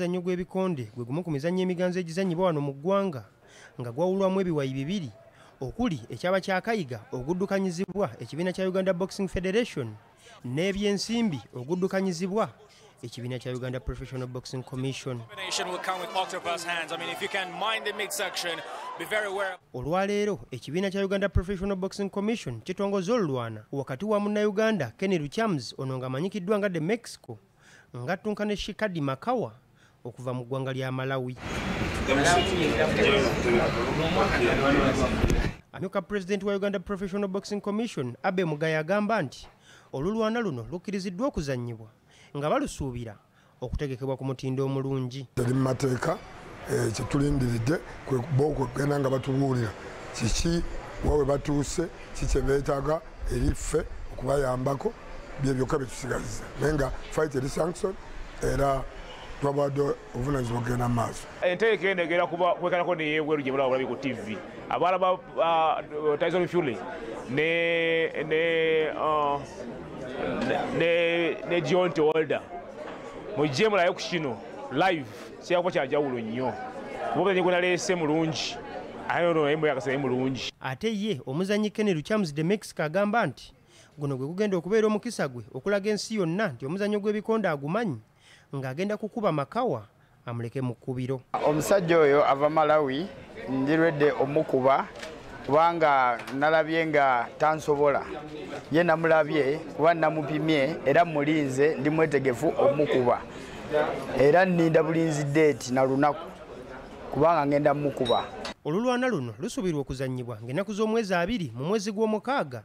omuzannyo gw'ebikonde gwe gumu ku mizannyo emiganzo egizannyibwa wano mu ggwanga nga gwawulwamu ebiwayi bibiri okuli ekyaba kyakayiga oguddukanyizibwa ekibiina kya uganda boxing federation n'ebyensimbi oguddukanyizibwa ekibiina kya uganda professional boxing commission. Olwaleero ekibiina kya uganda professional boxing commission kitongoza olulwana wakati wa munnayuganda kenny ruchams ono ng'amanyikiddwa nga de mexico ng'attunka ne shikadi makawa okuva mu ggwanga lya malawi. Amyuka pulezidenti wa uganda professional boxing commission abe mugaye agamba nti olulwana luno lukkiriziddwa okuzannyibwa nga balusuubira okutegekebwa ku mutindo omulungi. Teri mu mateeka kyetulindiridde kwekugenda nga batubuulira. Kiki wawe batuuse kikye beetaaga eri ffe okubayambako byebyokka byetusigaliza naye nga fight eri sanction era twabawadde obuvunanyizibwa okugenda mu maaso. Enteeka eno egenda kwekanako neyebweru gye mulaba bulabi ku tv abaana ba tyson fury ne ne jonte older mujje mulayo ku kino live kirakuba kyanjawulo nnyo. Kubobuzanyi gwe naleese mulungi. Aye ono naye mweyakasa naye mulungi. Ate ye omuzanyi kenny ruchams de mexico agamba nti guno gwe gugenda okubeera omukisa gwe okulaga ensi yonna nti omuzannyo gw'ebikonde agumanyi ng'agenda kukuba makawa amuleke mu kkubiro. Omusajja oyo ava malawi ndirwedde omukuba kubanga nalabye nga tansobola. Ye namulabye kuba namupimye era mulinze ndi mwetegefu omukuba. Era nninda bulinzi deeti na lunaku kubanga ngenda mukuba olulwana luno lusuubirwa okuzannyibwa ng'ennaku z'omwezi abiri mu mwezi gw'omukaaga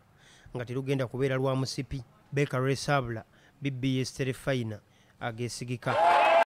nga terugenda kubeera lwa musipi. Beka resabula bbs terefayina A ka